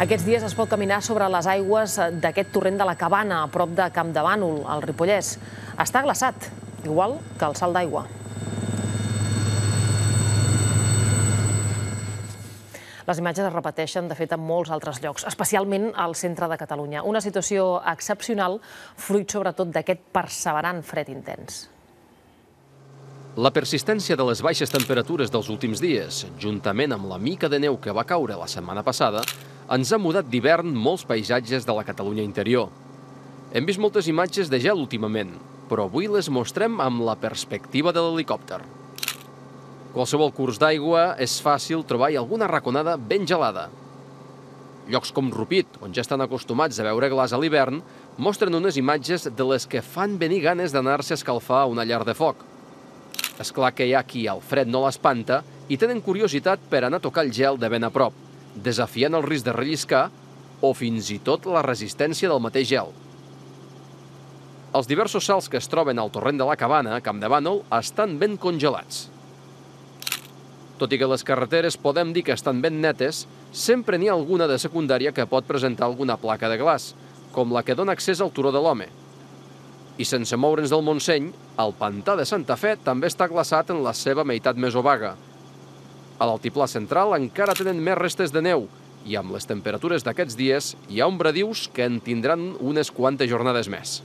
Aquests dies es pot caminar sobre les aigües d'aquest torrent de la Cabana, a prop de Camp de Bànol, al Ripollès. Està glaçat, igual que el salt d'aigua. Les imatges es repeteixen, de fet, en molts altres llocs, especialment al centre de Catalunya. Una situació excepcional, fruit sobretot d'aquest perseverant fred intens. La persistència de les baixes temperatures dels últims dies, juntament amb la mica de neu que va caure la setmana passada, ens ha mudat d'hivern molts paisatges de la Catalunya interior. Hem vist moltes imatges de gel últimament, però avui les mostrem amb la perspectiva de l'helicòpter. Qualsevol curs d'aigua és fàcil trobar-hi alguna raconada ben gelada. Llocs com Rupit, on ja estan acostumats a veure glaç a l'hivern, mostren unes imatges de les que fan venir ganes d'anar-se a escalfar a una llar de foc. És clar que hi ha qui el fred no l'espanta i tenen curiositat per anar a tocar el gel de ben a prop, desafiant el risc de relliscar o fins i tot la resistència del mateix gel. Els diversos salts que es troben al torrent de la Cabana, Camp de Bànol, estan ben congelats. Tot i que les carreteres podem dir que estan ben netes, sempre n'hi ha alguna de secundària que pot presentar alguna placa de glaç, com la que dona accés al Turó de l'Home. I sense moure'ns del Montseny, el pantà de Santa Fe també està glaçat en la seva meitat més obaga. A l'altiplà central encara tenen més restes de neu, i amb les temperatures d'aquests dies hi ha ombradius que en tindran unes quantes jornades més.